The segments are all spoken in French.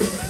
Yeah.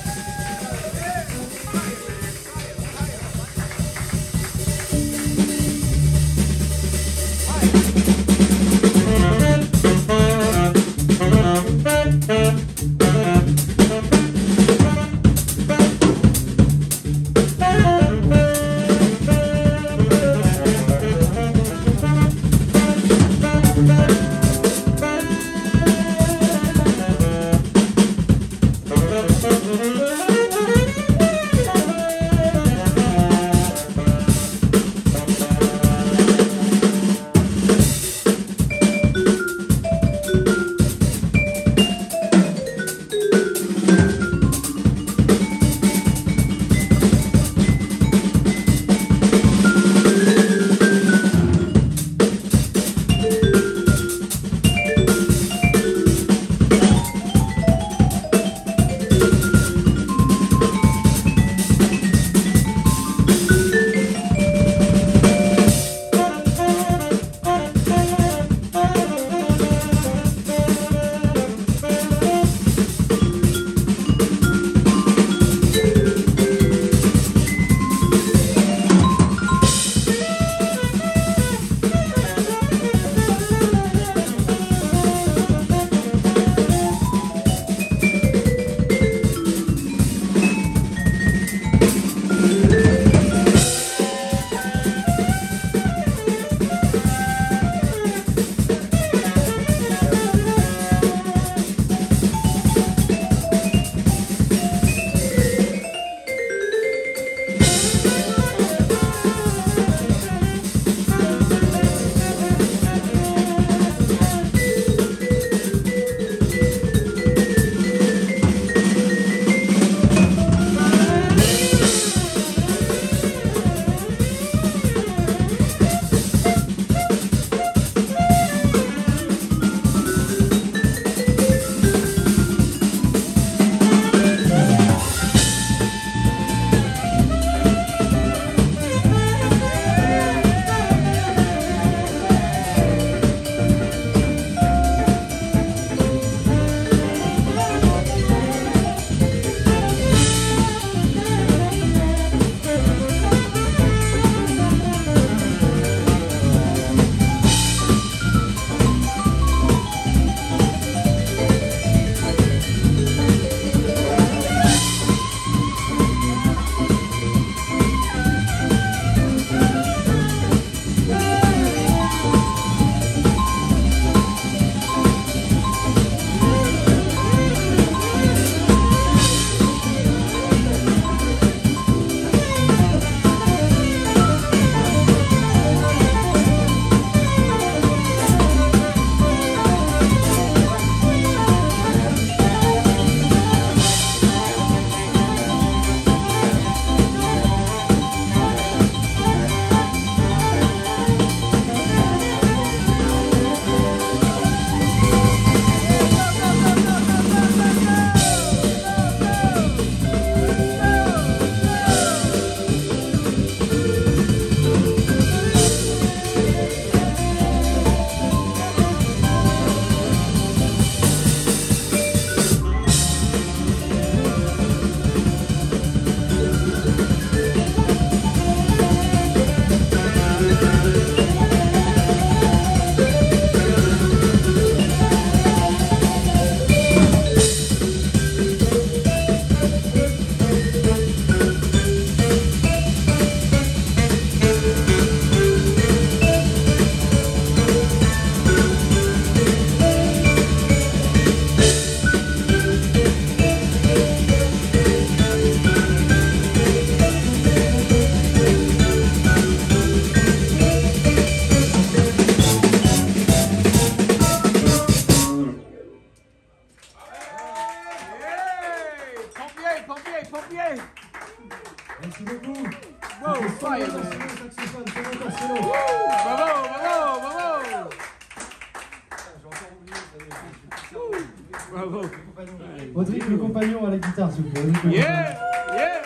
À Yeah, yeah.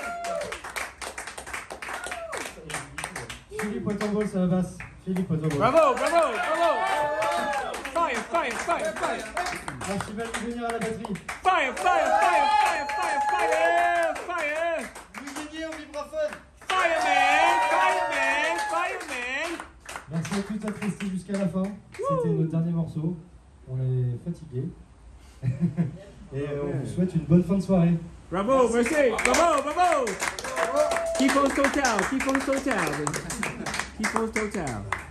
Philippe à la basse. Philippe. Bravo, bravo, bravo. Fire, fire, fire, fire. Archibald Ligonier à la batterie. Fire, fire, fire, fire, fire, fire, fire. Ligonier au vibraphone. Fireman, fireman, fireman. Merci à tous d'être restés jusqu'à la fin. C'était notre dernier morceau. On est fatigués. Et euh, on vous souhaite une bonne fin de soirée. Bravo, merci. Bravo, bravo. Keep on total, keep on total. Keep on total.